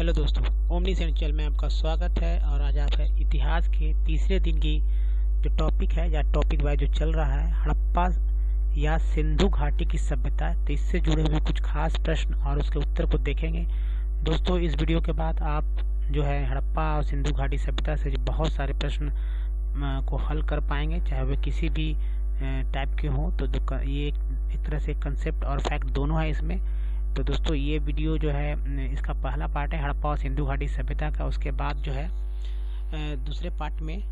Hello दोस्तों, omni sensual में आपका स्वागत है और आज आप है इतिहास के तीसरे दिन की जो टॉपिक है, या टॉपिक वाइज जो चल रहा है, हड़प्पा या सिंधु घाटी की सभ्यता। तो इससे जुड़े हुए कुछ खास प्रश्न और उसके उत्तर को देखेंगे। दोस्तों, इस वीडियो के बाद आप जो है हड़प्पा और सिंधु घाटी सभ्यता से बहुत सारे प्रश्न को हल कर पाएँगे, चाहे वे किसी भी टाइप के हों। तो ये एक तरह से कंसेप्ट और फैक्ट दोनों है इसमें। तो दोस्तों, ये वीडियो जो है इसका पहला पार्ट है हड़प्पा और सिंधु घाटी सभ्यता का। उसके बाद जो है दूसरे पार्ट में,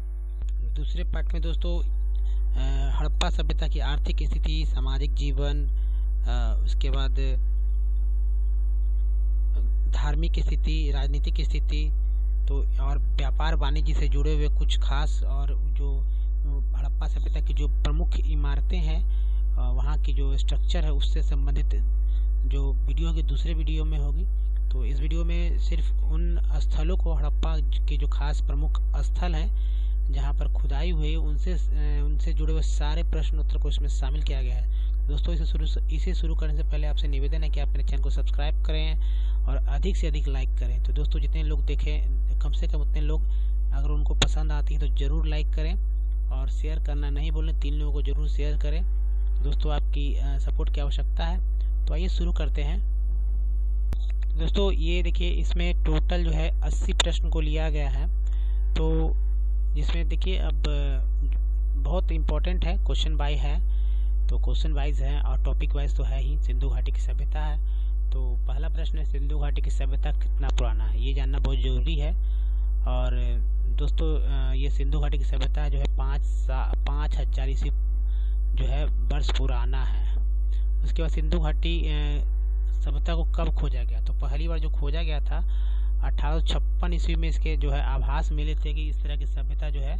दूसरे पार्ट में दोस्तों हड़प्पा सभ्यता की आर्थिक स्थिति, सामाजिक जीवन उसके बाद, धार्मिक स्थिति, राजनीतिक स्थिति तो और व्यापार वाणिज्य से जुड़े हुए कुछ खास और जो, हड़प्पा सभ्यता की जो प्रमुख इमारतें हैं वहाँ की जो स्ट्रक्चर है, उससे संबंधित जो वीडियो की दूसरे वीडियो में होगी तो इस वीडियो में सिर्फ़ उन स्थलों को हड़प्पा के जो खास प्रमुख स्थल हैं, जहाँ पर खुदाई हुई, उनसे उनसे जुड़े हुए सारे प्रश्न उत्तर को इसमें शामिल किया गया है। दोस्तों, इसे शुरू इसे शुरू करने से पहले आपसे निवेदन है कि आप मेरे चैनल को सब्सक्राइब करें और अधिक से अधिक लाइक करें। तो दोस्तों, जितने लोग देखें, कम से कम उतने लोग अगर उनको पसंद आती है तो ज़रूर लाइक करें और शेयर करना नहीं बोलें तीन लोगों को ज़रूर शेयर करें। दोस्तों, आपकी सपोर्ट की आवश्यकता है। तो आइए शुरू करते हैं। दोस्तों, ये देखिए, इसमें टोटल जो है 80 प्रश्न को लिया गया है। तो जिसमें देखिए, अब बहुत इम्पोर्टेंट है क्वेश्चन बाई है। तो क्वेश्चन वाइज है और टॉपिक वाइज तो है ही, सिंधु घाटी की सभ्यता है। तो पहला प्रश्न है, सिंधु घाटी की सभ्यता कितना पुराना है? ये जानना बहुत ज़रूरी है। और दोस्तों ये सिंधु घाटी की सभ्यता जो है, पाँच सा, पाँच हज़ार ईस्वी जो है, वर्ष पुराना है। उसके बाद सिंधु घाटी सभ्यता को कब खोजा गया? तो पहली बार जो खोजा गया था, अठारह सौ छप्पन ईस्वी में इसके जो है आभास मिले थे कि इस तरह की सभ्यता जो है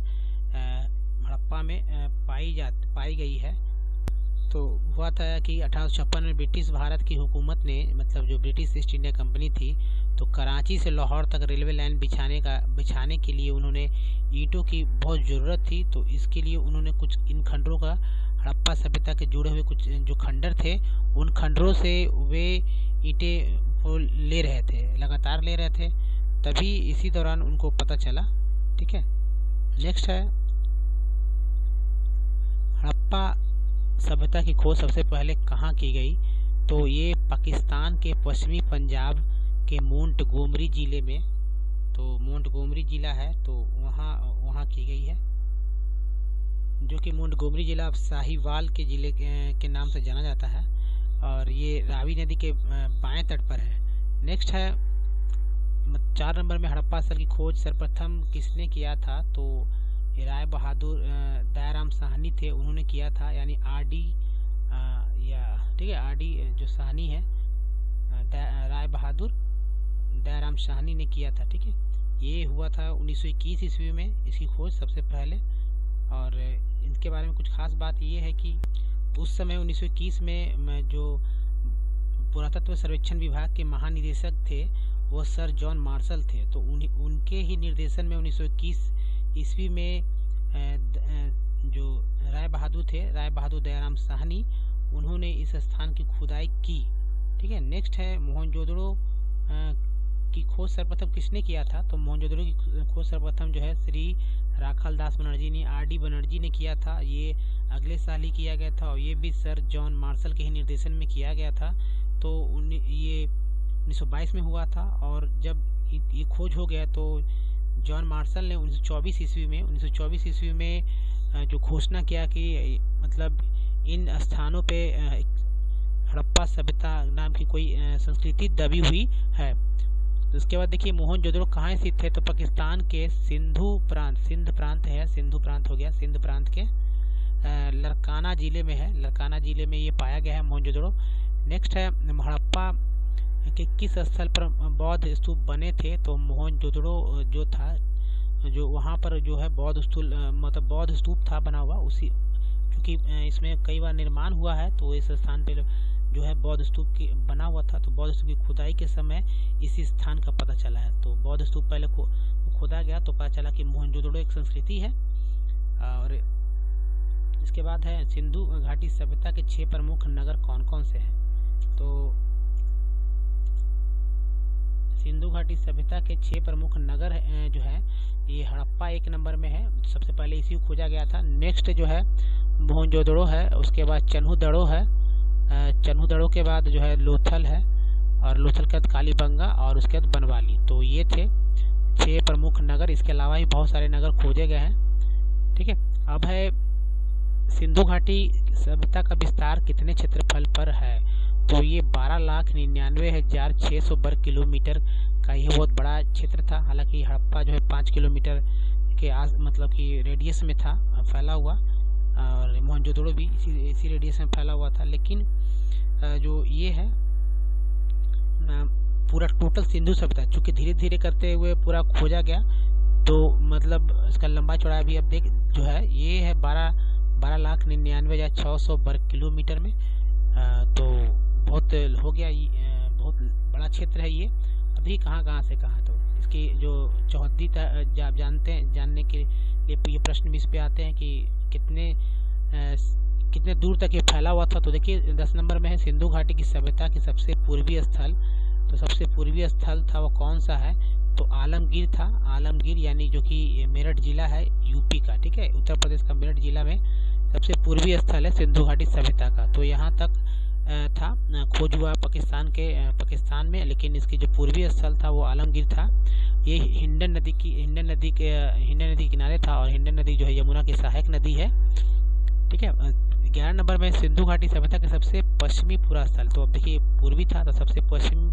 हड़प्पा में पाई जा, पाई गई है। तो हुआ था कि अठारह सौ छप्पन में ब्रिटिश भारत की हुकूमत ने मतलब जो ब्रिटिश ईस्ट इंडिया कंपनी थी तो कराची से लाहौर तक रेलवे लाइन बिछाने का, बिछाने के लिए उन्होंने ईंटों की बहुत ज़रूरत थी तो इसके लिए उन्होंने कुछ इन खंडों का हड़प्पा सभ्यता के जुड़े हुए कुछ, जो खंडर थे, उन खंडरों से वे ईंटें को ले रहे थे, लगातार ले रहे थे। तभी इसी दौरान उनको पता चला, ठीक है? नेक्स्ट है। हड़प्पा सभ्यता की खोज सबसे पहले कहाँ की गई? तो ये पाकिस्तान के पश्चिमी पंजाब के मोन्ट गोमरी ज़िले में तो मोन्ट गोमरी ज़िला है तो वहाँ वहाँ की गई है। जो कि मोन्टगोमरी ज़िला साहिवाल के ज़िले के नाम से जाना जाता है और ये रावी नदी के बाएँ तट पर है। नेक्स्ट है चार नंबर में हड़प्पा स्थल की खोज सर्वप्रथम किसने किया था? तो राय बहादुर दयाराम साहनी थे। उन्होंने किया था, यानी आर डी या, ठीक है, आर डी जो साहनी है राय बहादुर, दयाराम साहनी ने किया था, ठीक है। ये हुआ था 1921 ईस्वी में। इसकी खोज सबसे पहले और इनके बारे में कुछ खास बात ये है कि उस समय 1921 में जो पुरातत्व सर्वेक्षण विभाग के महानिदेशक थे वो सर जॉन मार्शल थे। तो उन, उनके ही निर्देशन में 1921 ईस्वी में जो राय बहादुर थे राय बहादुर दयाराम साहनी उन्होंने इस स्थान की खुदाई की। ठीक है नेक्स्ट है मोहनजोदड़ो की खोज सर्वप्रथम किसने किया था? तो मोहनजोदड़ो की खोज सर्वप्रथम जो है श्री राखल दास बनर्जी ने, आर डी बनर्जी ने किया था। ये अगले साल ही किया गया था और ये भी सर जॉन मार्शल के ही निर्देशन में किया गया था। तो ये 1922 में हुआ था और जब ये खोज हो गया तो जॉन मार्शल ने 1924 ईस्वी में 1924 ईस्वी में जो घोषणा किया कि मतलब इन स्थानों पे हड़प्पा सभ्यता नाम की कोई संस्कृति दबी हुई है। उसके बाद देखिए मोहनजोदड़ो कहाँ स्थित थे तो पाकिस्तान के सिंधु प्रांत, सिंध प्रांत है, सिंधु प्रांत हो गया, सिंध प्रांत के लड़काना ज़िले में है लड़काना ज़िले में ये पाया गया है मोहनजोदड़ो नेक्स्ट है हड़प्पा के किस स्थल पर बौद्ध स्तूप बने थे तो मोहनजोदड़ो जो था, जो वहाँ पर जो है बौद्ध स्तूल मतलब बौद्ध स्तूप था बना हुआ, उसी, क्योंकि इसमें कई बार निर्माण हुआ है तो इस स्थान पर जो है बौद्ध स्तूप की बना हुआ था तो बौद्ध स्तूप की खुदाई के समय इसी स्थान का पता चला है। तो बौद्ध स्तूप पहले खोदा गया तो पता चला कि मोहनजोदड़ो एक संस्कृति है, और इसके बाद है सिंधु घाटी सभ्यता के छह प्रमुख नगर कौन कौन से हैं? तो सिंधु घाटी सभ्यता के छह प्रमुख नगर जो है, ये हड़प्पा एक नंबर में है। सबसे पहले इसी को खोजा गया था। नेक्स्ट जो है मोहनजोदड़ो है, उसके बाद चन्हू है चन्हू के बाद जो है लोथल है और लोथल के बाद कालीबंगा और उसके बाद बनवाली। तो ये थे छह प्रमुख नगर। इसके अलावा भी बहुत सारे नगर खोजे गए हैं। ठीक है? अब है सिंधु घाटी सभ्यता का विस्तार कितने क्षेत्रफल पर है? तो ये बारह लाख निन्यानवे हज़ार छः सौ वर्ग किलोमीटर का ये बहुत बड़ा क्षेत्र था। हालाँकि हड़प्पा जो है पाँच किलोमीटर के आस मतलब कि रेडियस में था, फैला हुआ। और मोहनजोदड़ो भी इसी इसी रेडियस में फैला हुआ था। लेकिन जो ये है पूरा टोटल सिंधु सभ्यता चूँकि धीरे धीरे करते हुए पूरा खोजा गया तो मतलब इसका लंबा चौड़ा भी अब देख जो है ये है बारह बारह लाख निन्यानवे हज़ार छः सौ वर्ग किलोमीटर में। आ, तो बहुत हो गया बहुत बड़ा क्षेत्र है ये। अभी कहाँ कहाँ से कहाँ? तो इसकी जो चौहद्दी आप जानते हैं जानने के लिए ये प्रश्न भी इस पे आते हैं कि कितने कितने दूर तक ये फैला हुआ था तो देखिए, दस नंबर में है सिंधु घाटी की सभ्यता के सबसे पूर्वी स्थल। तो सबसे पूर्वी स्थल था वो कौन सा है? तो आलमगीर था। आलमगीर यानी जो कि मेरठ जिला है, यूपी का, ठीक है? उत्तर प्रदेश का मेरठ जिला में सबसे पूर्वी स्थल है सिंधु घाटी सभ्यता का। तो यहाँ तक था खोज हुआ पाकिस्तान के पाकिस्तान में, लेकिन इसकी जो पूर्वी स्थल था वो आलमगीर था। ये हिंडन नदी की, हिंडन नदी के, हिंडन नदी किनारे था और हिंडन नदी जो है यमुना की सहायक नदी है। ठीक है ग्यारह नंबर में सिंधु घाटी सभ्यता का सबसे पश्चिमी पूरा स्थल। तो अब देखिए, पूर्वी था तो सबसे पश्चिम,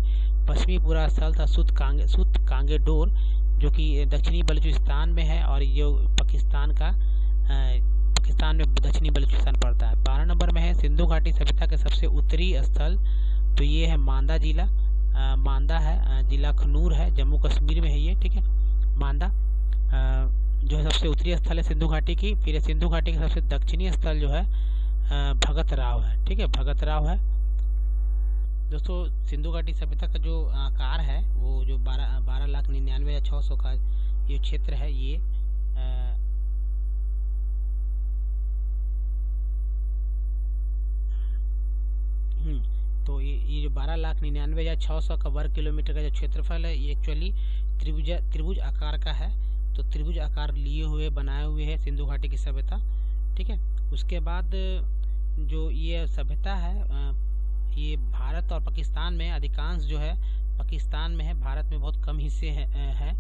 पश्चिमी पूरा स्थल था सुत कांगे, सुत कांगेडोर जो कि दक्षिणी बलूचिस्तान में है और ये पाकिस्तान का पाकिस्तान में दक्षिणी बलूचिस्तान पड़ता है। बारह नंबर में है सिंधु घाटी सभ्यता के सबसे उत्तरी स्थल तो ये है मांदा जिला। मांदा है जिला खनूर है, जम्मू कश्मीर में है ये, ठीक है, मांदा। जो है सबसे उत्तरी स्थल है सिंधु घाटी की फिर सिंधु घाटी का सबसे दक्षिणी स्थल जो है भगत राव है ठीक है भगत राव है। दोस्तों सिंधु घाटी सभ्यता का जो आकार है वो जो बारह बारह लाख निन्यानवे या छः सौ का ये क्षेत्र है ये हम्म, तो ये ये जो बारह लाख निन्यानवे हज़ार छः सौ का वर्ग किलोमीटर का जो क्षेत्रफल है ये एक्चुअली त्रिभुज त्रिभुज आकार का है। तो त्रिभुज आकार लिए हुए बनाए हुए है सिंधु घाटी की सभ्यता ठीक है? उसके बाद जो ये सभ्यता है ये भारत और पाकिस्तान में अधिकांश जो है पाकिस्तान में है भारत में बहुत कम हिस्से हैं है,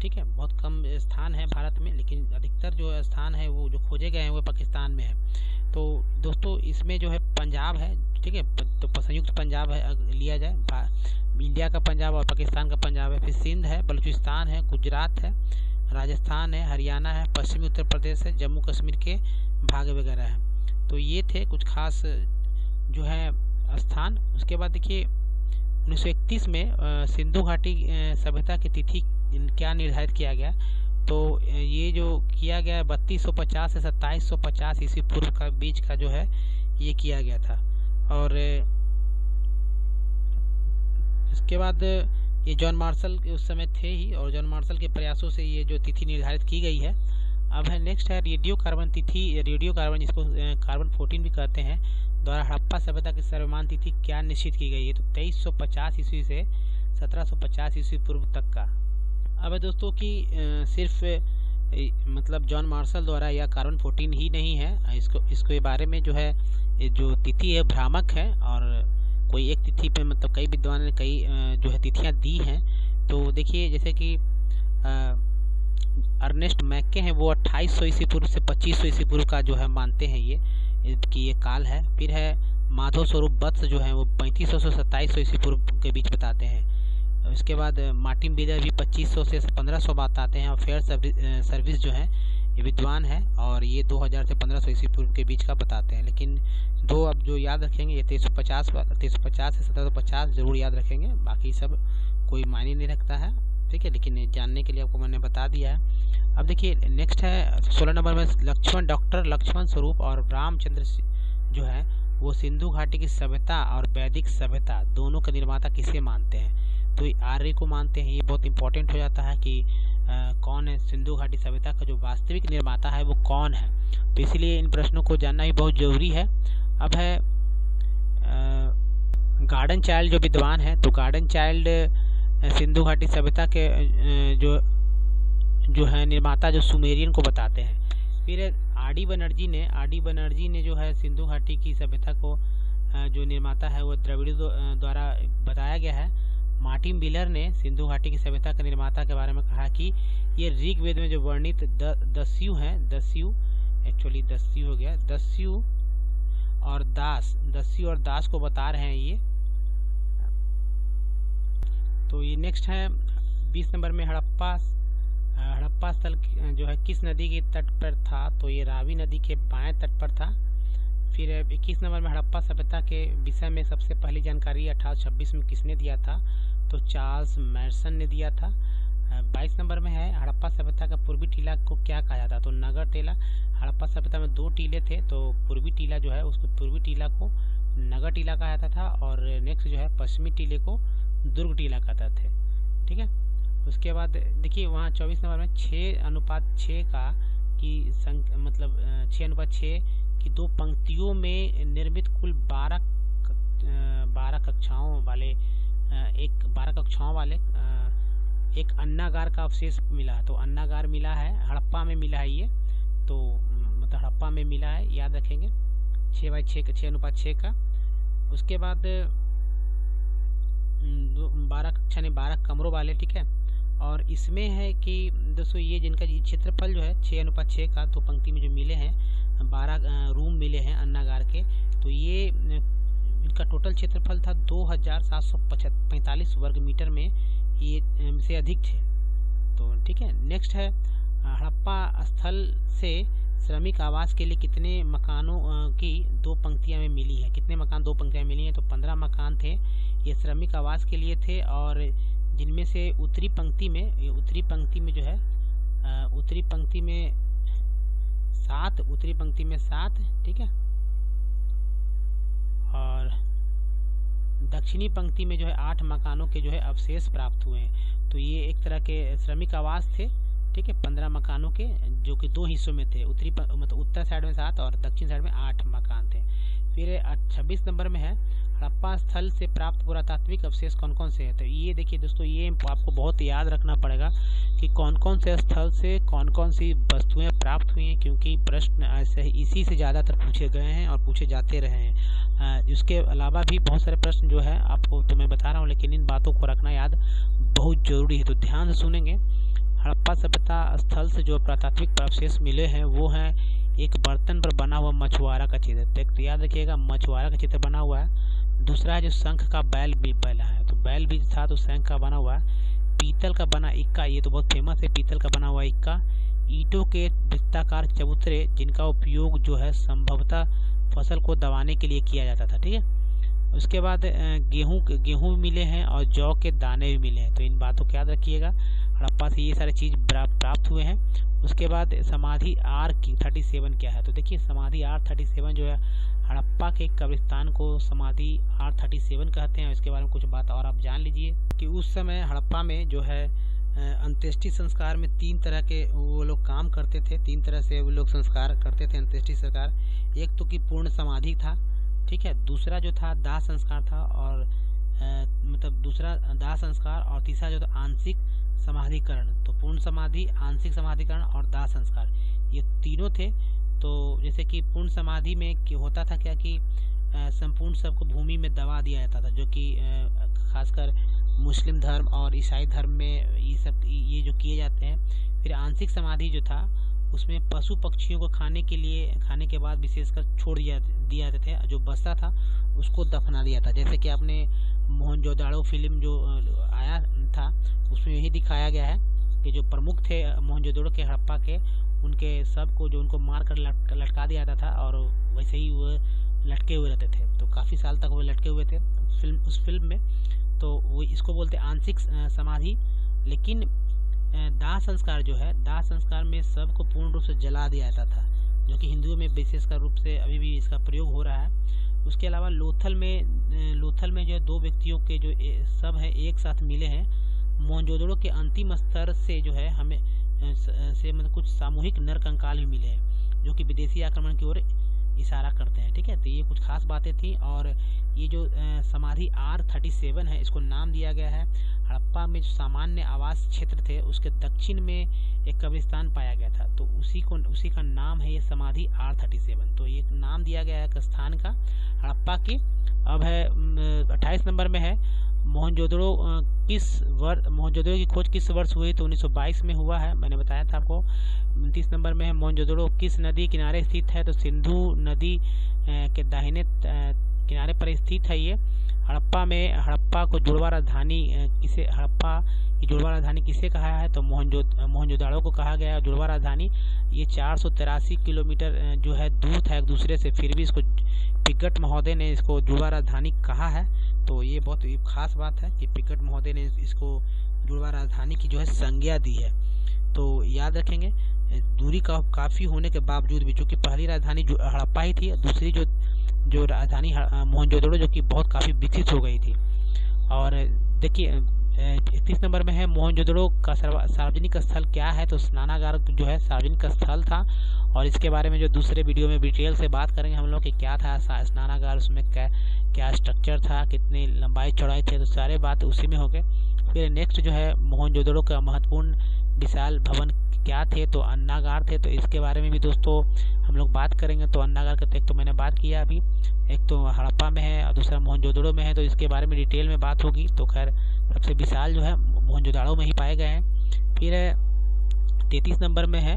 ठीक है? बहुत कम स्थान है भारत में लेकिन अधिकतर जो स्थान है वो जो खोजे गए हैं वो पाकिस्तान में है। तो दोस्तों इसमें जो है पंजाब है ठीक है? तो संयुक्त पंजाब है लिया जाए। इंडिया का पंजाब और पाकिस्तान का पंजाब है। फिर सिंध है बलूचिस्तान है गुजरात है राजस्थान है, हरियाणा है, पश्चिमी उत्तर प्रदेश है, जम्मू कश्मीर के भाग वगैरह हैं। तो ये थे कुछ खास, जो है, स्थान। उसके बाद देखिए 1931 में सिंधु घाटी सभ्यता की तिथि क्या निर्धारित किया गया? तो ये जो किया गया बत्तीस सौ पचास से सत्ताईस सौ पचास ईस्वी पूर्व का बीच का जो है, ये किया गया था। और इसके बाद ये जॉन मार्शल उस समय थे ही और जॉन मार्शल के प्रयासों से ये जो तिथि निर्धारित की गई है। अब है नेक्स्ट है रेडियो कार्बन तिथि। रेडियो कार्बन जिसको कार्बन फोर्टीन भी कहते हैं। द्वारा हड़प्पा सभ्यता की सर्वमान तिथि क्या निश्चित की गई है? तो तेईस सौ पचास ईस्वी से सत्रह सौ पचास ईस्वी पूर्व तक का। अब है दोस्तों की सिर्फ़ मतलब जॉन मार्शल द्वारा या कार्बन फोर्टीन ही नहीं है। इसको, इसके बारे में जो है जो तिथि है भ्रामक है और कोई एक तिथि पे मतलब कई विद्वान ने कई जो है तिथियाँ दी हैं। तो देखिए, जैसे कि अर्नेस्ट मैके हैं, वो अट्ठाईस सौ ईस्वी पूर्व से पच्चीस सौ ईस्वी पूर्व का जो है मानते हैं ये कि ये काल है। फिर है, माधव स्वरूप वत्स जो है, वो पैंतीस सौ से सत्ताईस सौ ईस्वी पूर्व के बीच बताते हैं। उसके बाद, मार्टिन बीदर भी 2500 से 1500 बात आते हैं और फेयर सर्विस जो है विद्वान है और ये 2000 से 1500 ईस्वी पूर्व के बीच का बताते हैं। लेकिन दो अब जो याद रखेंगे, ये तेईस सौ पचास सौ पचास से सत्रह सौ पचास ज़रूर याद रखेंगे। बाकी सब कोई मायने नहीं रखता है, ठीक है? लेकिन जानने के लिए आपको मैंने बता दिया है। अब देखिए नेक्स्ट है सोलह नंबर में लक्ष्मण डॉक्टर लक्ष्मण स्वरूप और रामचंद्र जो है, वो सिंधु घाटी की सभ्यता और वैदिक सभ्यता दोनों का निर्माता किसे मानते हैं? तो आर्य को मानते हैं। ये बहुत इंपॉर्टेंट हो जाता है कि आ, कौन है सिंधु घाटी सभ्यता का जो वास्तविक निर्माता है वो कौन है? तो इसलिए इन प्रश्नों को जानना भी बहुत ज़रूरी है। अब है गार्डन चाइल्ड जो विद्वान है तो गार्डन चाइल्ड सिंधु घाटी सभ्यता के जो जो है निर्माता जो सुमेरियन को बताते हैं। फिर आर डी बनर्जी ने आर डी बनर्जी ने जो है सिंधु घाटी की सभ्यता को जो निर्माता है वो द्रविड़ों द्वारा बताया गया है। मार्टिन बिलर ने सिंधु घाटी की सभ्यता के निर्माता के बारे में कहा कि ये ऋग्वेद में जो वर्णित दस्यु हैं, दस्यु एक्चुअली दस्यु हो गया, दस्यु और दास, दस्यु और दास को बता रहे हैं ये। तो ये नेक्स्ट है, बीस नंबर में हड़प्पा हड़प्पा स्थल जो है, किस नदी के तट पर था? तो ये रावी नदी के बाएँ तट पर था। फिर इक्कीस नंबर में हड़प्पा सभ्यता के विषय में सबसे पहली जानकारी अठारह में किसने दिया था? तो चार्ल्स मैरसन ने दिया था। बाईस नंबर में है, हड़प्पा सभ्यता का पूर्वी टीला को क्या कहा जाता? है तो नगर टीला। हड़प्पा सभ्यता में दो टीले थे तो पूर्वी टीला जो है, उसको पूर्वी टीला को नगर टीला कहा जाता था और नेक्स्ट जो है, पश्चिमी टीले को दुर्ग टीला कहते थे। ठीक है? उसके बाद देखिए, वहाँ चौबीस नंबर में छः अनुपात छः का की मतलब छः अनुपात छः की दो पंक्तियों में निर्मित कुल बारह बारह कक्षाओं वाले एक बारह कक्षाओं वाले एक अन्नागार का अवशेष मिला तो अन्नागार मिला है, हड़प्पा में मिला है ये। तो मतलब हड़प्पा में मिला है, याद रखेंगे। छः बाई छः छः अनुपात छः का। उसके बाद बारह कक्षा ने बारह कमरों वाले, ठीक है? और इसमें है कि, दोस्तों, ये जिनका क्षेत्रफल जो है छः अनुपात छः का, दो पंक्ति में जो मिले हैं, बारह रूम मिले हैं अन्नागार के। तो ये इनका टोटल क्षेत्रफल था दो हज़ार सात सौ पैंतालीस वर्ग मीटर में ये से अधिक थे। तो ठीक है नेक्स्ट है, हड़प्पा स्थल से श्रमिक आवास के लिए कितने मकानों की दो पंक्तियाँ में मिली है? कितने मकान दो पंक्तियाँ मिली हैं? तो पंद्रह मकान थे, ये श्रमिक आवास के लिए थे और जिनमें से उत्तरी पंक्ति में उत्तरी पंक्ति में जो है उत्तरी पंक्ति में सात, उत्तरी पंक्ति में सात, ठीक है? और दक्षिणी पंक्ति में जो है आठ मकानों के जो है अवशेष प्राप्त हुए हैं। तो ये एक तरह के श्रमिक आवास थे, ठीक है? पंद्रह मकानों के, जो कि दो हिस्सों में थे। उत्तरी मतलब उत्तर साइड में सात और दक्षिण साइड में आठ मकान थे। फिर छब्बीस नंबर में है हड़प्पा स्थल से प्राप्त पुरातात्विक अवशेष कौन कौन से हैं? तो ये देखिए दोस्तों, ये आपको बहुत याद रखना पड़ेगा कि कौन कौन से स्थल से कौन कौन सी वस्तुएँ प्राप्त हुई हैं, क्योंकि प्रश्न ऐसे इसी से ज़्यादातर पूछे गए हैं और पूछे जाते रहे हैं। इसके अलावा भी बहुत सारे प्रश्न जो है, आपको तो मैं बता रहा हूँ, लेकिन इन बातों को रखना याद बहुत ज़रूरी है। तो ध्यान से सुनेंगे। हड़प्पा सभ्यता स्थल से जो पुरातात्विक अवशेष मिले हैं, वो हैं एक बर्तन पर बना हुआ मछुआरा का चित्र। तो याद रखिएगा, मछुआरा का चित्र बना हुआ है। दूसरा जो शंख का बैल भी बैल है। तो बैल भी था तो शंख का बना हुआ है। पीतल का बना इक्का, ये तो बहुत फ़ेमस है, पीतल का बना हुआ इक्का। ईटों के वृत्ताकार चबूतरे, जिनका उपयोग जो है संभवतः फ़सल को दबाने के लिए किया जाता था, ठीक है? उसके बाद गेहूँ गेहूँ भी मिले हैं और जौ के दाने भी मिले हैं। तो इन बातों को याद रखिएगा। हड़प्पा से ये सारे चीज़ प्राप्त हुए हैं। उसके बाद समाधि आर की थर्टी सेवन क्या है? तो देखिए, समाधि आर थर्टी सेवन जो है हड़प्पा के कब्रिस्तान को समाधि आर थर्टी सेवन कहते हैं इसके बारे में कुछ बात और आप जान लीजिए कि उस समय हड़प्पा में जो है अंत्येष्टि संस्कार में तीन तरह के वो लोग काम करते थे तीन तरह से वो लोग संस्कार करते थे अंत्येष्टि संस्कार। एक तो कि पूर्ण समाधि था ठीक है दूसरा जो था दाह संस्कार था और आ, मतलब दूसरा दाह संस्कार और तीसरा जो था आंशिक समाधिकरण। तो पूर्ण समाधि आंशिक समाधिकरण और दाह संस्कार ये तीनों थे। तो जैसे कि पूर्ण समाधि में होता था क्या कि संपूर्ण सबको भूमि में दबा दिया जाता था, जो कि खासकर मुस्लिम धर्म और ईसाई धर्म में ये सब, ये जो किए जाते हैं। फिर आंशिक समाधि जो था, उसमें पशु पक्षियों को खाने के लिए, खाने के बाद विशेषकर छोड़ दिया दिया जाते थे। जो बसता था, उसको दफना दिया था। जैसे कि आपने मोहनजोदाड़ो फ़िल्म जो आया था, उसमें यही दिखाया गया है कि जो प्रमुख थे मोहनजोदड़ो के हड़प्पा के उनके सबको जो उनको मार कर लट, लटका दिया जाता था और वैसे ही वो लटके हुए रहते थे। तो काफ़ी साल तक वो लटके हुए थे फ़िल्म उस फ़िल्म में। तो वो इसको बोलते आंशिक समाधि। लेकिन दाह संस्कार जो है दाह संस्कार में सबको पूर्ण रूप से जला दिया जाता था जो कि हिंदुओं में विशेषकर रूप से अभी भी इसका प्रयोग हो रहा है। उसके अलावा लोथल में लोथल में जो है दो व्यक्तियों के जो सब है एक साथ मिले हैं मोहनजोदड़ो के अंतिम स्तर से जो है हमें से मतलब कुछ सामूहिक नर कंकाल भी मिले हैं, जो कि विदेशी आक्रमण की ओर इशारा करते हैं, ठीक है? तो ये कुछ खास बातें थी और ये जो समाधि आर थर्टी सेवन है, इसको नाम दिया गया है। हड़प्पा में जो सामान्य आवास क्षेत्र थे, उसके दक्षिण में एक कब्रिस्तान पाया गया था तो उसी को, उसी का नाम है ये समाधि आर थर्टी सेवन तो ये नाम दिया गया है स्थान का, हड़प्पा की। अब है अट्ठाईस नंबर में है मोहनजोदड़ो किस वर्ष मोहनजोदड़ो की खोज किस वर्ष हुई? तो 1922 में हुआ है, मैंने बताया था आपको। उनतीस नंबर में है, मोहनजोदड़ो, किस नदी किनारे स्थित है? तो सिंधु नदी के दाहिने किनारे पर स्थित है ये। हड़प्पा में, हड़प्पा को जुड़वा राजधानी किसे, हड़प्पा की जुड़वा राजधानी किसे कहा है? तो मोहनजो मोहनजोदाड़ो को कहा गया है, जुड़वा राजधानी। ये चार सौ तिरासी किलोमीटर जो है दूर था एक दूसरे से, फिर भी इसको पिगट महोदय ने इसको जुड़वा राजधानी कहा है। तो ये बहुत खास बात है कि पिकट महोदय ने इसको जुड़वा राजधानी की जो है संज्ञा दी है। तो याद रखेंगे, दूरी का काफ़ी होने के बावजूद भी चूँकि पहली राजधानी जो हड़प्पा ही थी, दूसरी जो जो राजधानी मोहनजोदड़ो जो कि बहुत काफ़ी विकसित हो गई थी। और देखिए इकतीस नंबर में है मोहनजोदड़ो का सार्वजनिक स्थल क्या है? तो स्नानागार जो है, सार्वजनिक स्थल था। और इसके बारे में जो दूसरे वीडियो में डिटेल से बात करेंगे हम लोग कि क्या था स्नानागार, उसमें क्या क्या स्ट्रक्चर था, कितनी लंबाई चौड़ाई थे तो सारे बात उसी में हो गए। फिर नेक्स्ट जो है मोहनजोदड़ो का महत्वपूर्ण विशाल भवन क्या थे? तो अन्नागार थे। तो इसके बारे में भी दोस्तों हम लोग बात करेंगे। तो अन्नागार का तो एक तो मैंने बात किया अभी। एक तो हड़प्पा में है और दूसरा मोहनजोदड़ो में है। तो इसके बारे में डिटेल में बात होगी। तो खैर, सबसे विशाल जो है, मोहनजोदाड़ो में ही पाए गए हैं। फिर तैतीस नंबर में है,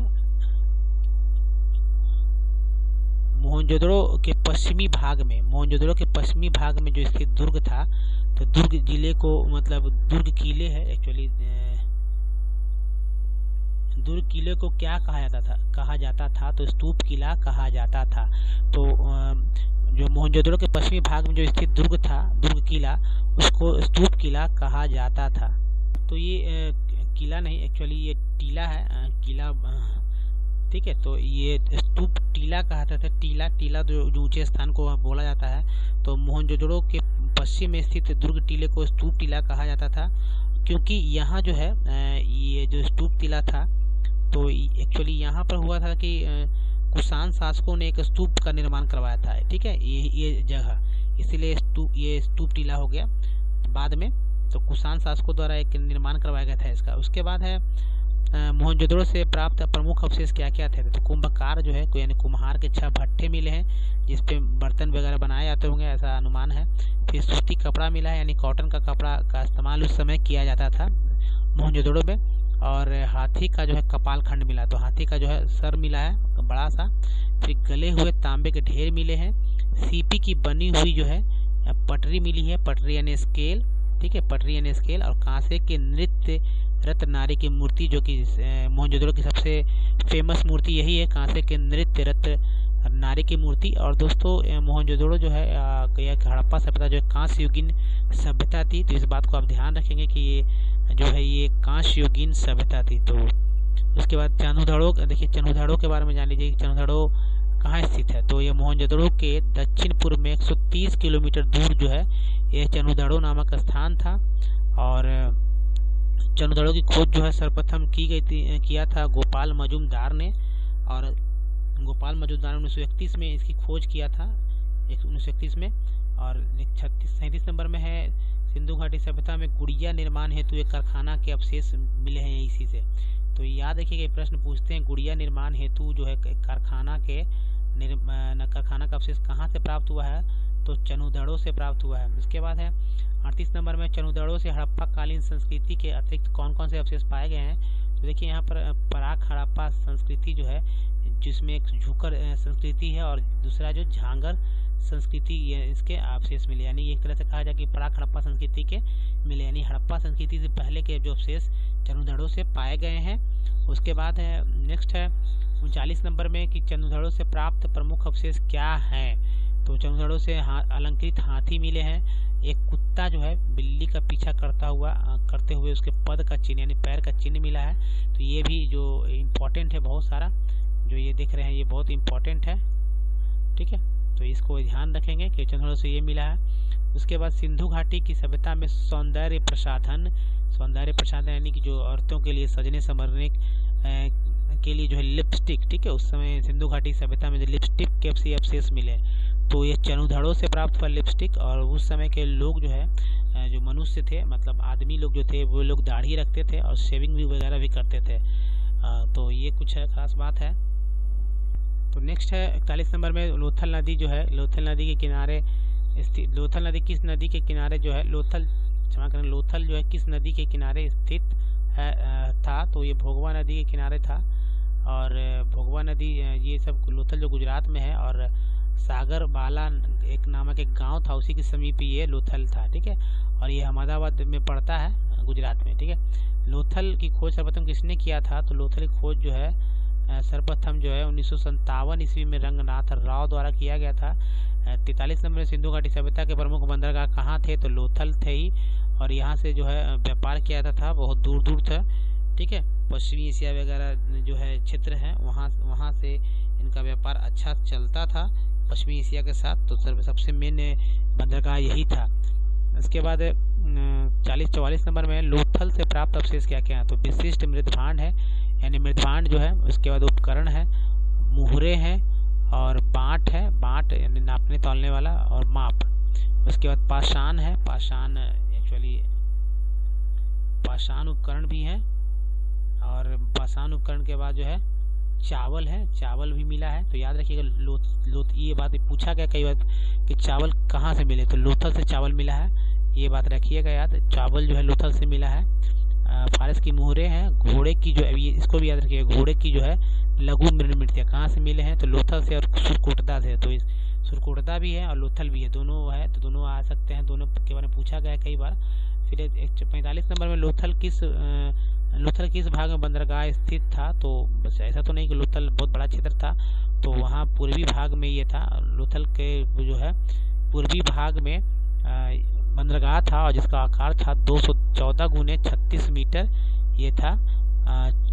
मोहनजोदड़ो के पश्चिमी भाग में। मोहनजोदड़ो के पश्चिमी भाग में जो स्थित दुर्ग था तो दुर्ग ज़िले को मतलब दुर्ग किले है। एक्चुअली दुर्ग किले को क्या कहा जाता था? कहा जाता था तो स्तूप किला कहा जाता था। तो जो मोहनजोदड़ो के पश्चिमी भाग में जो स्थित दुर्ग था, दुर्ग किला, उसको स्तूप किला कहा जाता था। तो ये किला नहीं एक्चुअली ये टीला है किला ठीक है तो ये स्तूप टीला कहा जाता था, टीला टीला जो ऊँचे स्थान को बोला जाता है। तो मोहनजोदड़ो के पश्चिम में स्थित दुर्ग टीले को स्तूप टीला कहा जाता था, क्योंकि यहाँ जो है ये जो स्तूप टीला था तो एक्चुअली यहाँ पर हुआ था कि कुषाण शासकों ने एक स्तूप का निर्माण करवाया था, ठीक है? ये ये जगह। इसीलिए स्तूप ये स्तूप टीला हो गया बाद में। तो कुषाण शासकों द्वारा एक निर्माण करवाया गया था इसका। उसके बाद है मोहनजोदड़ो से प्राप्त प्रमुख अवशेष क्या क्या थे? तो कुंभकार जो है, यानी कुम्हार के छह भट्टे मिले हैं जिसपे बर्तन वगैरह बनाए जाते होंगे, ऐसा अनुमान है। फिर सूती कपड़ा मिला है, यानी कॉटन का कपड़ा का इस्तेमाल उस समय किया जाता था मोहनजोदड़ो में। और हाथी का जो है कपाल खंड मिला। तो हाथी का जो है सर मिला है, बड़ा सा। फिर गले हुए तांबे के ढेर मिले हैं। सीपी की बनी हुई जो है पटरी मिली है, पटरी यानी स्केल ठीक है? पटरी यानी स्केल और कांसे के नृत्य रत्न नारी की मूर्ति जो कि मोहनजोदड़ो की सबसे फ़ेमस मूर्ति यही है, कांसे के नृत्य रत्न नारी की मूर्ति। और दोस्तों मोहनजोदड़ो जो है हड़प्पा सभ्यता जो है कांस्य युगीन सभ्यता थी। तो इस बात को आप ध्यान रखेंगे कि ये जो है ये कांश योगीन सभ्यता थी। तो उसके बाद चनुधड़ो, देखिए चनुधड़ो के बारे में जान लीजिए चनुधड़ो कहाँ स्थित है? तो ये मोहनजोदड़ो के दक्षिण पूर्व में 130 किलोमीटर दूर जो है, ये चनुधड़ो नामक स्थान था। और चनुधड़ो की खोज जो है सर्वप्रथम की गई थी, किया था गोपाल मजुमदार ने। और गोपाल मजुमदार उन्नीस में इसकी खोज किया था उन्नीस में। और छत्तीस, सैंतीस नंबर में है सिंधु घाटी सभ्यता में गुड़िया निर्माण हेतु एक कारखाना के अवशेष मिले हैं इसी से। तो याद रखिएगा प्रश्न पूछते हैं गुड़िया निर्माण हेतु जो है कारखाना के कारखाना का अवशेष कहाँ से प्राप्त हुआ है? तो चनुदड़ों से प्राप्त हुआ है। उसके बाद है, अड़तीस नंबर में चनुदड़ों से हड़प्पा कालीन संस्कृति के अतिरिक्त कौन कौन से अवशेष पाए गए हैं? तो देखिए, यहाँ पर पराग हड़प्पा संस्कृति जो है, जिसमें एक झुकर संस्कृति है और दूसरा जो झांगर संस्कृति इसके अवशेष मिले। यानी एक तरह से कहा जाए कि प्राक हड़प्पा संस्कृति के मिले। यानी हड़प्पा संस्कृति से पहले के जो अवशेष चनुधड़ों से पाए गए हैं। उसके बाद है नेक्स्ट है उनचालीस नंबर में कि चनुधड़ों से प्राप्त प्रमुख अवशेष क्या है? तो चनुधड़ों से हा, अलंकृत हाथी मिले हैं। एक कुत्ता जो है बिल्ली का पीछा करता हुआ करते हुए उसके पद का चिन्ह यानी पैर का चिन्ह मिला है। तो ये भी जो इम्पोर्टेंट है बहुत सारा जो ये देख रहे हैं ये बहुत इम्पोर्टेंट है। ठीक है? तो इसको ध्यान रखेंगे कि चंद्रों से ये मिला है। उसके बाद सिंधु घाटी की सभ्यता में सौंदर्य प्रसाधन सौंदर्य प्रसाधन यानी कि जो औरतों के लिए सजने, संवरने के लिए जो है लिपस्टिक ठीक है? उस समय सिंधु घाटी सभ्यता में जो लिपस्टिक के अवशेष मिले। तो ये चनुधड़ों से प्राप्त हुआ लिपस्टिक और उस समय के लोग जो है जो मनुष्य थे मतलब आदमी लोग जो थे, वो लोग दाढ़ी रखते थे और शेविंग भी वगैरह भी करते थे। तो ये कुछ है, खास बात है। तो नेक्स्ट है, इकतालीस नंबर में लोथल नदी जो है, लोथल नदी के किनारे स्थित, लोथल नदी, किस नदी के किनारे जो है, लोथल, क्षमा करें, लोथल जो है, किस नदी के किनारे स्थित है था? तो ये भोगवा नदी के किनारे था। और भोगवा नदी ये सब लोथल जो गुजरात में है, और सागर बाला एक नामक एक गाँव था, उसी के समीप ये लोथल था, ठीक है? और ये अहमदाबाद में पड़ता है, गुजरात में, ठीक है? लोथल की खोज सर्वप्रथम किसने किया था? तो लोथल की खोज जो है सर्वप्रथम जो है उन्नीस ईस्वी में रंगनाथ राव द्वारा किया गया था। तैतालीस नंबर सिंधु घाटी सभ्यता के प्रमुख बंदरगाह कहाँ थे? तो लोथल थे ही। और यहाँ से जो है व्यापार किया जाता था, बहुत दूर दूर था। ठीक है? पश्चिमी एशिया वगैरह जो है क्षेत्र है, वहाँ वहाँ से इनका व्यापार अच्छा चलता था पश्चिमी एशिया के साथ। तो सबसे मेन बंदरगाह यही था। इसके बाद चालीस चौवालीस नंबर में लोथल से प्राप्त अवशेष क्या क्या है? तो विशिष्ट मृदभांड है। यानी मृदभांड जो है उसके बाद उपकरण है, मुहरे हैं और बाट है, बाट यानी नापने तोलने वाला और माप। उसके बाद पाषाण है, पाषाण एक्चुअली पाषाण उपकरण भी है और पाषाण उपकरण के बाद जो है, चावल है, चावल भी मिला है। तो याद रखिएगा, लोथ लोथ, ये बात पूछा गया कई बार कि चावल कहाँ से मिले? तो लोथल से चावल मिला है, ये बात रखिएगा याद, चावल जो है, लोथल से मिला है। फारस की मोहरे हैं, घोड़े की जो है इसको भी याद रखिएगा, घोड़े की जो है लघु मृतिया कहाँ से मिले हैं? तो लोथल से और सुरकोटदा से। तो इस सुरकोटदा भी है और लोथल भी है। दोनों है तो दोनों आ सकते हैं। दोनों के बारे में पूछा गया कई बार। फिर एक पैंतालीस नंबर में लोथल किस लोथल किस भाग में बंदरगाह स्थित था? तो बस ऐसा तो नहीं कि लोथल बहुत बड़ा क्षेत्र था। तो वहाँ पूर्वी भाग में ये था। लोथल के जो है, पूर्वी भाग में बंदरगाह था और जिसका आकार था 214 गुने छत्तीस मीटर, ये था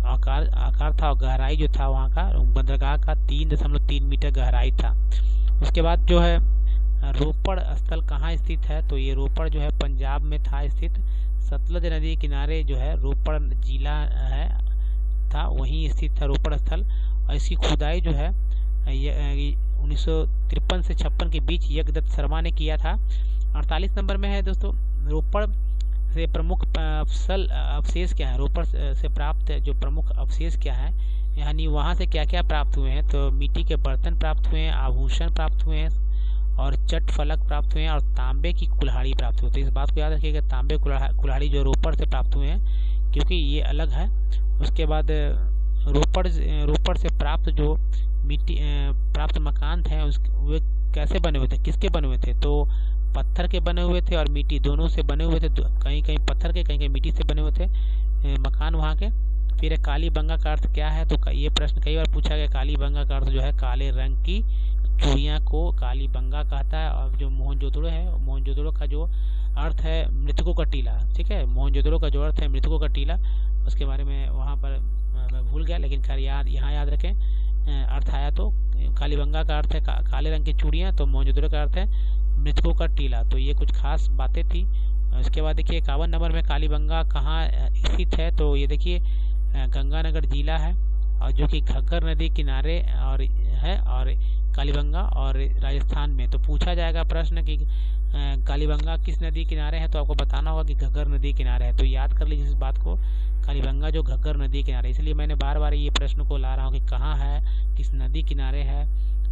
आकार आकार था और गहराई जो था वहाँ का, बंदरगाह का तीन दशमलव तीन मीटर गहराई था। उसके बाद जो है, रोपड़ स्थल कहाँ स्थित है? तो ये रोपड़ जो है पंजाब में था स्थित। सतलज नदी किनारे जो है रोपड़ जिला है, था, वहीं स्थित था रोपड़ स्थल। और इसकी खुदाई जो है उन्नीस से छप्पन के बीच यज्ञदत्त शर्मा ने किया था। अड़तालीस नंबर में है दोस्तों। रोपड़ से प्रमुख अफसल अवशेष क्या है? रोपड़ से प्राप्त जो प्रमुख अवशेष क्या है? यानी वहाँ से क्या क्या प्राप्त हुए हैं? तो मिट्टी के बर्तन प्राप्त हुए हैं, आभूषण प्राप्त हुए हैं और चट फलक प्राप्त हुए हैं और तांबे की कुल्हाड़ी प्राप्त हुई। तो इस बात को याद रखिएगा, तांबे कुल्हाड़ी जो रोपड़ से प्राप्त हुए हैं, क्योंकि ये अलग है। उसके बाद रोपड़ रोपड़ से प्राप्त जो मिट्टी प्राप्त मकान थे, उस, वे कैसे बने हुए थे? किसके बने हुए थे? तो पत्थर के बने हुए थे और मिट्टी दोनों से बने हुए थे कहीं कहीं पत्थर के कहीं कहीं मिट्टी से बने हुए थे मकान वहाँ के। फिर काली बंगा का अर्थ क्या है? तो ये प्रश्न कई बार पूछा गया काली बंगा का अर्थ जो है काले रंग की चूड़िया को काली बंगा कहता है और जो मोहनजोदड़ो है मोहनजोदड़ो का जो अर्थ है मृतकों का टीला ठीक है? मोहनजोदड़ो का जो अर्थ है मृतकों का टीला उसके बारे में वहाँ पर मैं भूल गया लेकिन खैर याद यहाँ याद रखें अर्थ आया तो कालीबंगा का अर्थ है का, काले रंग की चूड़ियाँ तो मोहनजोदड़ो का अर्थ है मृतकों का टीला। तो ये कुछ खास बातें थी। उसके बाद देखिए, इक्यावन नंबर में कालीबंगा कहाँ स्थित है? तो ये देखिए गंगानगर जिला है और जो कि घग्गर नदी किनारे और, है और कालीबंगा और राजस्थान में। तो पूछा जाएगा प्रश्न कि कालीबंगा किस नदी किनारे है? तो आपको बताना होगा कि घग्गर नदी किनारे है। तो याद कर लीजिए इस बात को, कालीबंगा जो घग्गर नदी किनारे इसलिए मैंने बार बार ये प्रश्न को ला रहा हूँ कि कहाँ है, किस नदी किनारे है?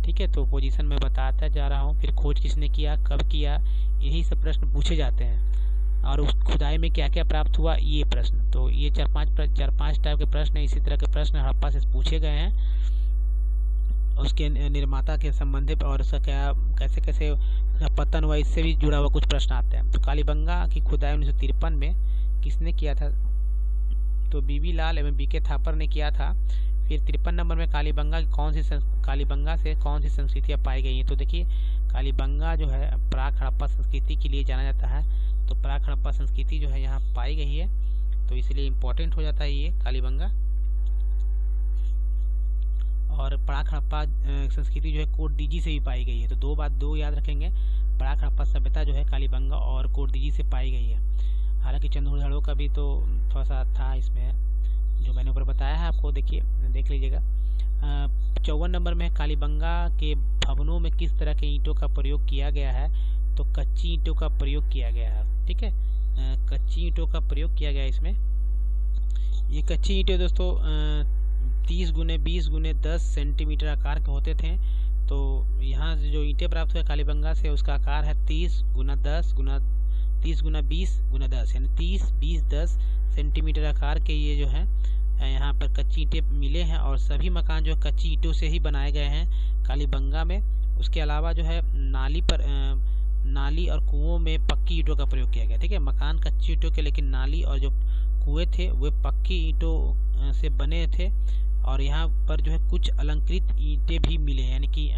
ठीक है तो पोजीशन में बताता जा रहा हूँ, फिर खोज किसने किया, कब किया यही सब प्रश्न पूछे जाते हैं। और उस खुदाई में क्या क्या प्राप्त हुआ, ये प्रश्न। तो ये चार पाँच चार पाँच टाइप के प्रश्न इसी तरह के प्रश्न हड़प्पा से पूछे गए हैं। उसके निर्माता के संबंधित और उसका क्या कैसे कैसे पतन हुआ, इससे भी जुड़ा हुआ कुछ प्रश्न आते हैं। तो कालीबंगा की खुदाई उन्नीस सौ तिरपन में किसने किया था? तो बीबी लाल एवं बी के थापर ने किया था। फिर तिरपन नंबर में कालीबंगा की कौन सी कालीबंगा से कौन सी संस्कृतियाँ पाई गई हैं? तो देखिए, कालीबंगा जो है प्राक हड़प्पा संस्कृति के लिए जाना जाता है। तो प्राक हड़प्पा संस्कृति जो है, यहाँ पाई गई है। तो इसलिए इम्पोर्टेंट हो जाता है ये कालीबंगा। और प्राक हड़प्पा संस्कृति जो है, कोट डीजी से भी पाई गई है। तो दो बात, दो याद रखेंगे। प्राक हड़प्पा सभ्यता जो है, कालीबंगा और कोट डीजी से पाई गई है। हालाँकि चंद्रधड़ों का भी तो थोड़ा सा था इसमें। जो मैंने ऊपर बताया है, आपको देखिए, देख लीजिएगा। चौवन नंबर में कालीबंगा के भवनों में किस तरह के ईंटों का प्रयोग किया गया है? तो कच्ची ईंटों का प्रयोग किया गया है, ठीक है? कच्ची ईंटों का प्रयोग किया गया इसमें। ये कच्ची ईंटें दोस्तों तीस गुने बीस गुने दस सेंटीमीटर आकार के होते थे। तो यहाँ से जो ईंटें प्राप्त हुए कालीबंगा से, उसका आकार है तीस गुना दस गुना, तीस गुना बीस गुना दस, यानी तीस, बीस, दस सेंटीमीटर आकार के ये जो है यहाँ पर कच्ची ईंटें मिले हैं और सभी मकान जो है कच्ची ईंटों से ही बनाए गए हैं कालीबंगा में। उसके अलावा जो है, नाली पर नाली और कुओं में पक्की ईंटों का प्रयोग किया गया। ठीक है, मकान कच्ची ईंटों के, लेकिन नाली और जो कुएँ थे, वे पक्की ईंटों से बने थे और यहाँ पर जो है, कुछ अलंकृत ईंटें भी मिले यानी कि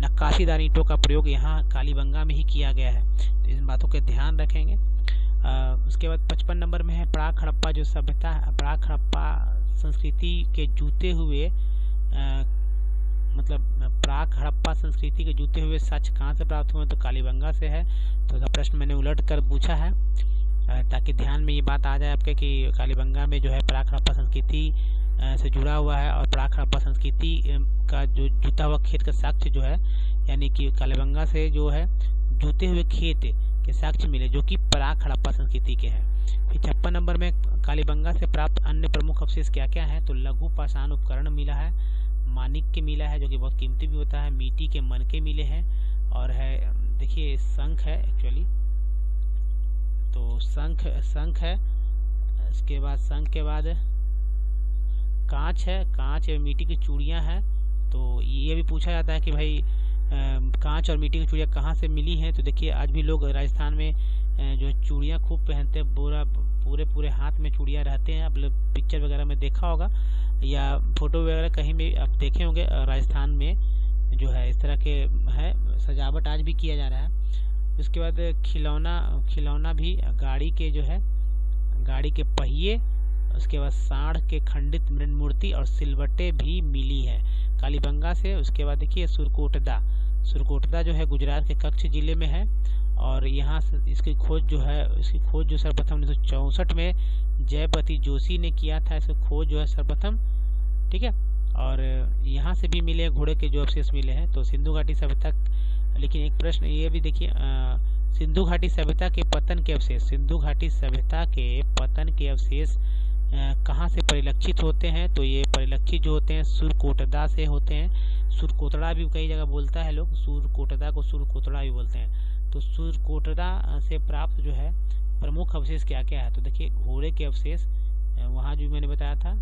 नक्काशीदार ईंटों का प्रयोग यहाँ कालीबंगा में ही किया गया है। तो इन बातों का ध्यान रखेंगे। उसके बाद पचपन नंबर में है प्राग हड़प्पा जो सभ्यता है। प्राग हड़प्पा संस्कृति के जूते हुए आ, मतलब प्राग हड़प्पा संस्कृति के जूते हुए सच कहाँ से प्राप्त हुए तो कालीबंगा से है। तो प्रश्न मैंने उलट कर पूछा है ताकि ध्यान में ये बात आ जाए आपके कि कालीबंगा में जो है प्राक हड़प्पा संस्कृति से जुड़ा हुआ है और प्राक हड़प्पा संस्कृति का जो जूता हुआ खेत का साक्ष्य जो है यानी कि कालीबंगा से जो है जूते हुए खेत के साक्ष्य मिले, जो कि प्राक हड़प्पा संस्कृति के हैं। फिर छप्पन नंबर में कालीबंगा से प्राप्त अन्य प्रमुख अवशेष क्या क्या है? तो लघु पाषाण उपकरण मिला है मानिक के मिला है, जो कि बहुत कीमती भी होता है मिट्टी के मनके मिले हैं, और है, देखिए, शंख है एक्चुअली तो शंख शंख है, इसके बाद, शंख के बाद कांच है, कांच मिट्टी की चूड़ियाँ हैं। तो ये भी पूछा जाता है कि भाई कांच और मिट्टी की चूड़ियाँ कहाँ से मिली हैं? तो देखिए, आज भी लोग राजस्थान में जो चूड़ियाँ खूब पहनते हैं, पूरा, पूरे पूरे हाथ में चूड़ियाँ रहते हैं। आप लोग पिक्चर वगैरह में देखा होगा, या फ़ोटो वगैरह कहीं भी आप देखे होंगे राजस्थान में जो है, इस तरह के है, सजावट आज भी किया जा रहा है। उसके बाद खिलौना खिलौना भी, गाड़ी के जो है, गाड़ी के पहिए उसके बाद साढ़ के खंडित मृण मूर्ति और सिलवटे भी मिली है। कालीबंगा से, उसके बाद देखिए सुरकोटदा। सुरकोटदा जो है गुजरात के कच्छ ज़िले में है और यहाँ इसकी खोज जो है, इसकी खोज जो सर्वप्रथम उन्नीस में जयपति जोशी ने किया था। इसकी खोज जो है सर्वप्रथम, ठीक है? और यहाँ से भी मिले घोड़े के जो अवशेष मिले हैं। तो सिंधु घाटी सभ्यता, लेकिन एक प्रश्न ये भी देखिए सिंधु घाटी सभ्यता के पतन के अवशेष, सिंधु घाटी सभ्यता के पतन के अवशेष कहाँ से परिलक्षित होते हैं तो ये परिलक्षित जो होते हैं, सुरकोटदा से होते हैं। सुरकोतड़ा भी कई जगह बोलता है लोग, सुरकोटदा को सुरकोतड़ा भी बोलते हैं। तो सुरकोटदा से प्राप्त जो है, प्रमुख अवशेष क्या क्या है? तो देखिए, घोड़े के अवशेष वहाँ जो मैंने बताया था,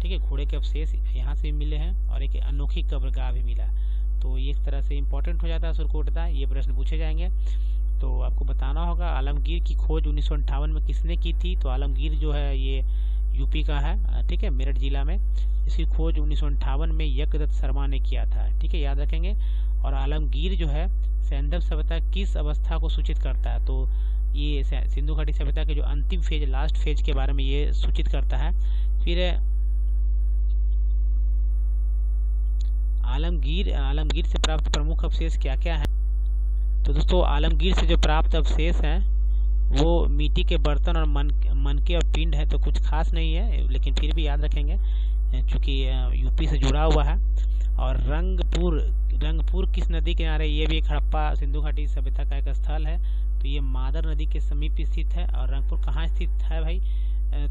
ठीक है, घोड़े के अवशेष यहाँ से मिले हैं और एक अनोखी कब्र का भी मिला। तो ये एक तरह से इम्पोर्टेंट हो जाता है सुरकोटदा, ये प्रश्न पूछे जाएँगे। तो आपको बताना होगा, आलमगीर की खोज उन्नीस में किसने की थी? तो आलमगीर जो है, ये यूपी का है, ठीक है, मेरठ जिला में। इसकी खोज उन्नीस में यज्ञदत्त शर्मा ने किया था, ठीक है, याद रखेंगे। और आलमगीर जो है सैंधव सभ्यता किस अवस्था को सूचित करता है? तो ये सिंधु घाटी सभ्यता के जो अंतिम फ़ेज़ लास्ट फ़ेज़ के बारे में ये सूचित करता है। फिर, आलमगीर आलमगीर से प्राप्त प्रमुख अवशेष क्या क्या है? तो दोस्तों, आलमगीर से जो प्राप्त अवशेष हैं वो मिट्टी के बर्तन और मन मनके और पिंड है तो कुछ खास नहीं है, लेकिन फिर भी याद रखेंगे चूँकि यूपी से जुड़ा हुआ है। और रंगपुर रंगपुर किस नदी के किनारे, ये भी एक हड़प्पा सिंधु घाटी सभ्यता का एक स्थल है तो ये मादर नदी के समीप स्थित है। और रंगपुर कहाँ स्थित है भाई?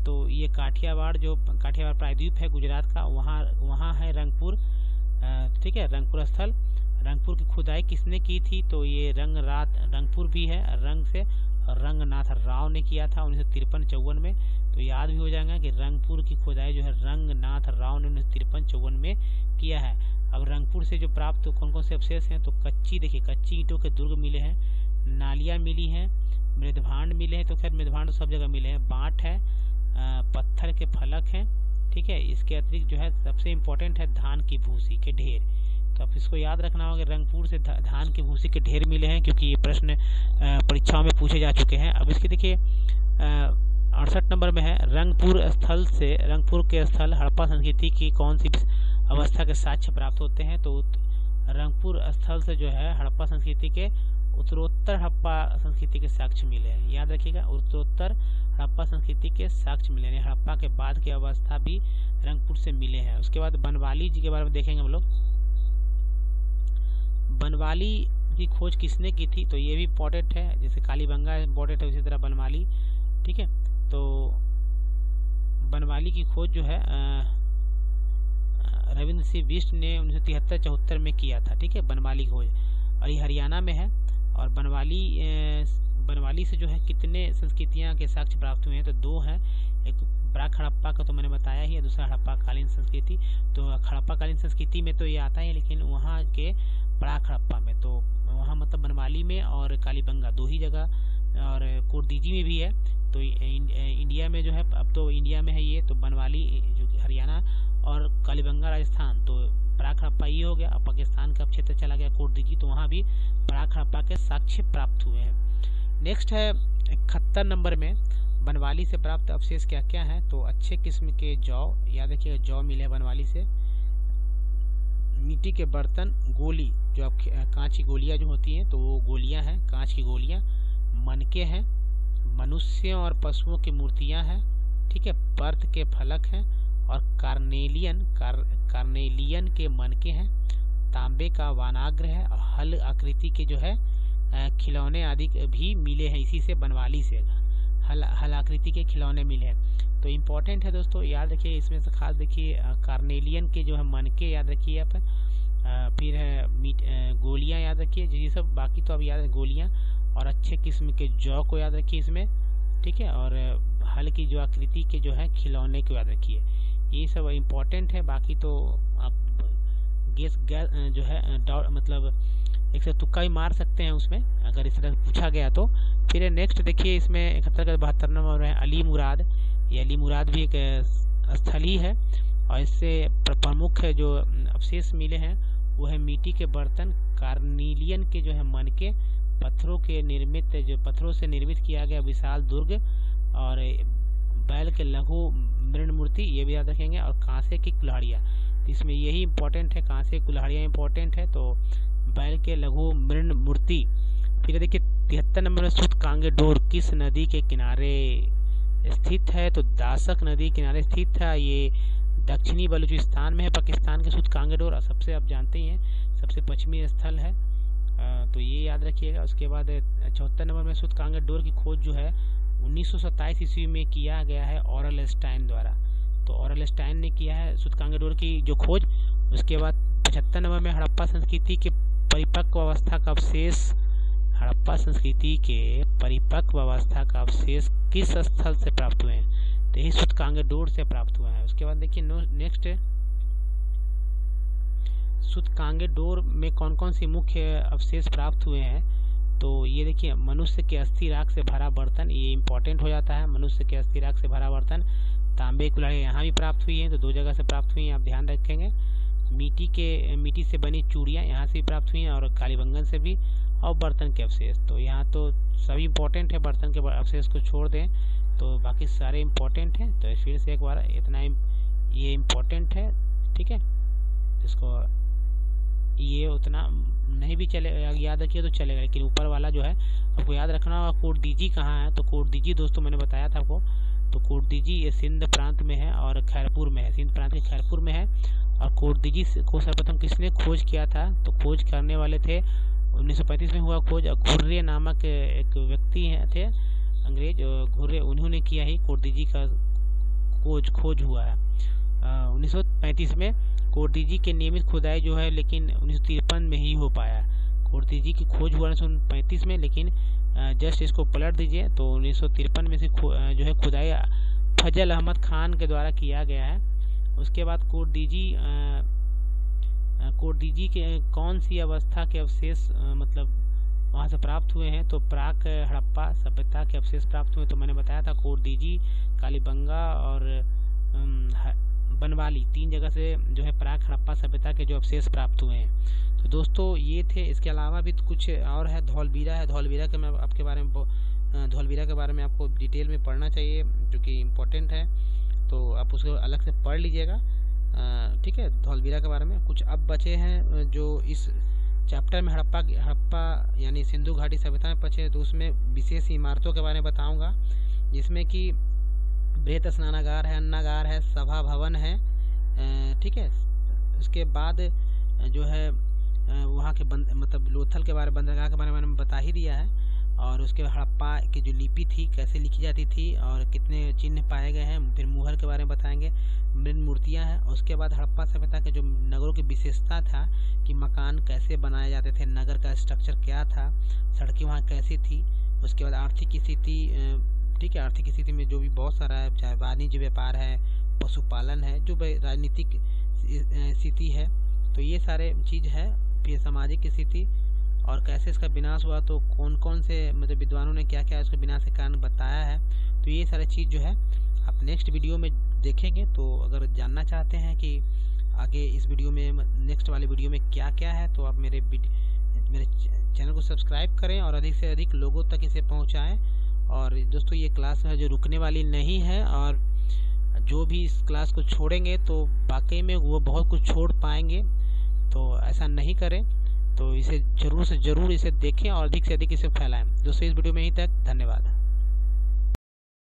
तो ये काठियावाड़ जो, काठियावाड़ प्रायद्वीप है गुजरात का, वहाँ वहाँ है रंगपुर। ठीक है, रंगपुर स्थल। रंगपुर की खुदाई किसने की थी? तो ये रंग रात, रंगपुर भी है, रंग से। रंगनाथ राव ने किया था उन्नीस सौ तिरपन चौवन में। तो याद भी हो जाएगा कि रंगपुर की खुदाई जो है, रंगनाथ राव ने उन्नीस तिरपन चौवन में किया है। अब रंगपुर से जो प्राप्त तो कौन कौन से अवशेष हैं तो कच्ची, देखिए, कच्ची ईंटों के दुर्ग मिले हैं, नालियाँ मिली हैं, मृदभांड मिले हैं तो खैर मृदभांड सब जगह मिले हैं। बाँट है पत्थर के फलक हैं, ठीक है, इसके अतिरिक्त जो है सबसे इम्पोर्टेंट है धान की भूसी के ढेर। तो आप इसको याद रखना होगा, रंगपुर से धान की भूसी के ढेर मिले हैं क्योंकि ये प्रश्न परीक्षाओं में पूछे जा चुके हैं। अब इसके देखिए अड़सठ नंबर में है, रंगपुर स्थल से, रंगपुर के स्थल हड़प्पा संस्कृति की कौन सी अवस्था के साक्ष्य प्राप्त होते हैं? तो रंगपुर स्थल से जो है, हड़प्पा संस्कृति के उत्तरोत्तर हड़प्पा संस्कृति के साक्ष्य मिले हैं। याद रखिएगा, उत्तरोत्तर हड़प्पा संस्कृति के साक्ष्य मिले हैं। हड़प्पा के बाद की अवस्था भी रंगपुर से मिले हैं। उसके बाद बनवाली जी के बारे में देखेंगे हम लोग। बनवाली की खोज किसने की थी? तो ये भी इम्पोर्टेंट है, जैसे कालीबंगा इम्पोर्टेंट है, उसी तरह बनवाली, ठीक है? तो बनवाली की खोज जो है रविंद्र सिंह बिष्ट ने उन्नीस सौ तिहत्तर चौहत्तर में किया था, ठीक है? बनवाली खोज। और ये हरियाणा में है, और बनवाली बनवाली से जो है कितने संस्कृतियाँ के साक्ष्य प्राप्त हुए हैं? तो दो हैं, एक प्राक हड़प्पा का तो मैंने बताया ही है, दूसरा हड़प्पा कालीन संस्कृति। तो हड़प्पा कालीन संस्कृति में तो ये आता है, लेकिन वहाँ के प्राक खड़प्पा में तो वहाँ मतलब बनवाली में और कालीबंगा, दो ही जगह, और कोरदीजी में भी है। तो इंडिया में जो है, अब तो इंडिया में है ये तो बनवाली जो कि हरियाणा और कालीबंगा राजस्थान तो प्राक हड़प्पा ये हो गया। अब पाकिस्तान का क्षेत्र चला गया कोटदीजी तो वहाँ भी प्राक हड़प्पा के साक्ष्य प्राप्त हुए हैं। नेक्स्ट है, इकहत्तर नंबर में, बनवाली से प्राप्त अवशेष क्या क्या है? तो अच्छे किस्म के जौ, याद रखिएगा, जौ मिले बनवाली से। मिट्टी के बर्तन, गोली जो अब कांच की गोलियाँ जो होती हैं तो वो गोलियाँ हैं कांच की गोलियाँ। मनके हैं मनुष्यों और पशुओं की मूर्तियाँ हैं ठीक है पर्थ के फलक हैं और कार्नेलियन कार, कार्नेलियन के मनके हैं। तांबे का वानाग्र है और हल आकृति के जो है खिलौने आदि भी मिले हैं इसी से बनवाली से। हल हल आकृति के खिलौने मिले हैं। तो इम्पोर्टेंट है दोस्तों याद रखिए इसमें से खास देखिए कार्नेलियन के जो है मनके याद रखिए आप। फिर है मीट गोलियाँ याद रखिए ये सब बाकी तो अब याद है गोलियाँ और अच्छे किस्म के जौ को याद रखिए इसमें, ठीक है, और हल की जो आकृति के जो है खिलौने को याद रखिए। ये सब इम्पोर्टेंट है, बाकी तो आप गैस गैस जो है डॉट मतलब एक से तुक्का भी मार सकते हैं उसमें, अगर इस तरह पूछा गया तो। फिर नेक्स्ट देखिए इसमें इकहत्तर का बहत्तर नंबर है अली मुराद। ये अली मुराद भी एक स्थल ही है और इससे प्रमुख जो अवशेष मिले हैं। वो है मिट्टी के बर्तन कार्नीलियन के जो है मन के पत्थरों के निर्मित, जो पत्थरों से निर्मित किया गया विशाल दुर्ग और बैल के लघु मृण मूर्ति, ये भी याद रखेंगे, और कांसे की कुल्हाड़ियाँ। तो इसमें यही इम्पोर्टेंट है, कांसे की कुल्हाड़ियाँ इम्पोर्टेंट है तो बैल के लघु मृण मूर्ति। फिर देखिए, तिहत्तर नंबर में सुध कांगे डोर किस नदी के किनारे स्थित है? तो दासक नदी किनारे स्थित है, ये दक्षिणी बलूचिस्तान में है, पाकिस्तान के सुध कांगेडोर सबसे आप जानते ही हैं, सबसे पश्चिमी स्थल है। तो ये याद रखिएगा। उसके बाद चौहत्तर नंबर में सुध कांगेडोर की खोज जो है, उन्नीस सौ सत्ताइस ईस्वी में किया गया है औरल स्टाइन द्वारा। तो औरल स्टाइन ने किया है सुध कांगेडोर की जो खोज। उसके बाद पचहत्तर नंबर में हड़प्पा संस्कृति के परिपक्व अवस्था का अवशेष, हड़प्पा संस्कृति के परिपक्व अवस्था का अवशेष किस स्थल से प्राप्त हुए हैं? तो यही सुतकांग डोर से प्राप्त हुआ है। उसके बाद देखिए नेक्स्ट सुतकांगे डोर में कौन कौन सी मुख्य अवशेष प्राप्त हुए हैं? तो ये देखिए, मनुष्य के अस्थि राख से भरा बर्तन, ये इंपॉर्टेंट हो जाता है। मनुष्य के अस्थि राख से भरा बर्तन, तांबे कुल्हाड़ी यहाँ भी प्राप्त हुई है तो दो जगह से प्राप्त हुई हैं, आप ध्यान रखेंगे। मिट्टी के, मिट्टी से बनी चूड़ियाँ यहाँ से भी प्राप्त हुई हैं और कालीबंगन से भी, और बर्तन के अवशेष। तो यहाँ तो सभी इंपॉर्टेंट है, बर्तन के अवशेष को छोड़ दें। तो बाकी सारे इम्पोर्टेंट हैं तो फिर से एक बार इतना ये इम्पोर्टेंट है, ठीक है? इसको, ये उतना, नहीं भी चले, याद रखिए तो चलेगा, लेकिन ऊपर वाला जो है, आपको याद रखना होगा कोट दीजी कहाँ है? तो कोट दीजी दोस्तों मैंने बताया था आपको तो कोट दीजी ये सिंध प्रांत में है और खैरपुर में है, सिंध प्रांत के खैरपुर में है, और कोट दीजी को सर्वप्रथम किसने खोज किया था? तो खोज करने वाले थे 1935 में हुआ खोज, और घुर्रे नामक एक व्यक्ति थे अंग्रेज़ घुर्रे उन्होंने किया ही कोटदीजी का खोज खोज हुआ है। उन्नीस सौ पैंतीस में कोटदीजी के नियमित खुदाई जो है, लेकिन उन्नीस सौ तिरपन में ही हो पाया। कोटदीजी की खोज हुआ उन्नीस सौ पैंतीस में, लेकिन जस्ट इसको पलट दीजिए तो उन्नीस सौ तिरपन में से जो है खुदाई फजल अहमद खान के द्वारा किया गया है। उसके बाद कोटदीजी कोटदीजी के, कौन सी अवस्था के अवशेष मतलब वहाँ से प्राप्त हुए हैं। तो प्राक, हड़प्पा सभ्यता के अवशेष प्राप्त हुए। तो मैंने बताया था कोटदीजी कालीबंगा और बनवाली, तीन जगह से जो है प्राक, हड़प्पा सभ्यता के जो अवशेष प्राप्त हुए हैं। तो दोस्तों, ये थे। इसके अलावा भी कुछ और है। धौलवीरा है। धौलवीरा के मैं आपके बारे में धौलवीरा के बारे में आपको डिटेल में पढ़ना चाहिए, जो कि इम्पोर्टेंट है। तो आप उसको अलग से पढ़ लीजिएगा। ठीक है? धौलवीरा के बारे में कुछ अब बचे हैं, जो इस चैप्टर में हड़प्पा हड़प्पा यानी सिंधु घाटी सभ्यता में पचे तो उसमें विशेष इमारतों के बारे में बताऊँगा, जिसमें कि बृहत स्नानागार है, अन्नागार है, सभा भवन है ठीक है। उसके बाद जो है वहाँ के बंद मतलब लोथल के बारे में बंदरगाह के बारे में बता ही दिया है। और उसके हड़प्पा की जो लिपि थी, कैसे लिखी जाती थी और कितने चिन्ह पाए गए हैं, फिर मुहर के बारे में बताएँगे। मृत मूर्तियाँ हैं। उसके बाद हड़प्पा सभ्यता के जो नगरों की विशेषता था कि मकान कैसे बनाए जाते थे, नगर का स्ट्रक्चर क्या था, सड़कें वहाँ कैसी थी, उसके बाद आर्थिक स्थिति ठीक है, आर्थिक स्थिति में जो भी बहुत सारा है, चाहे वाणिज्य व्यापार है, पशुपालन है, जो राजनीतिक स्थिति है तो ये सारे चीज़ है फिर सामाजिक स्थिति। और कैसे इसका विनाश हुआ तो कौन कौन से मतलब विद्वानों ने क्या क्या इसका विनाश के कारण बताया है तो ये सारे चीज़ जो है आप नेक्स्ट वीडियो में देखेंगे। तो अगर जानना चाहते हैं कि आगे इस वीडियो में नेक्स्ट वाले वीडियो में क्या क्या है तो आप मेरे मेरे चैनल को सब्सक्राइब करें और अधिक से अधिक लोगों तक इसे पहुंचाएँ। और दोस्तों, ये क्लास है जो रुकने वाली नहीं है और जो भी इस क्लास को छोड़ेंगे तो वाकई में वो बहुत कुछ छोड़ पाएँगे तो ऐसा नहीं करें। तो इसे ज़रूर से ज़रूर इसे देखें और अधिक से अधिक इसे फैलाएँ। दोस्तों, इस वीडियो में ही तक। धन्यवाद।